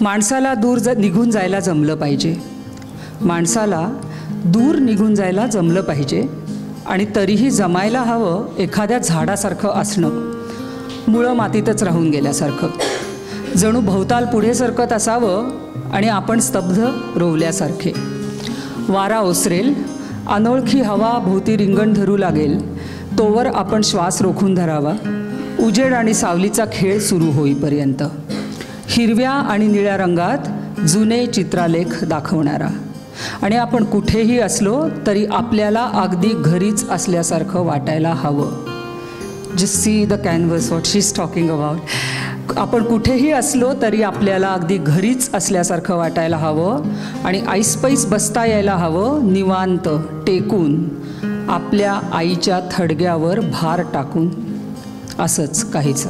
माणसाला दूर ज निघून जायला जमलं पाहिजे. माणसाला दूर निघून जायला जमलं पाहिजे आणि तरीही जमायला हवं एखाद्या झाडासारखं असणं. मुळं मातीतच राहून गेल्यासारखं. जणू भोवताल पुढे सरकत असावं आणि आपण स्तब्ध रोवल्यासारखे. वारा ओसरेल अनोळखी हवा भोवती रिंगण धरू लागेल तोवर आपण श्वास रोखून धरावा. उजेड आणि सावलीचा खेळ सुरू होईपर्यंत. हिरव्या आणि निळ्या रंगात जुने चित्रालेख दाखवणारा. आणि आपण कुठेही असलो तरी आपल्याला अगदी घरीच असल्यासारखं वाटायला हवं. Just see the canvas what she is talking about आपण कुठेही असलो तरी आपल्याला अगदी घरीच असल्यासारखं वाटायला हवं आणि ऐसपैस बसता यायला हवं निवांत टेकून आपल्या आईच्या थडग्यावर भार टाकून. असंच काहीचं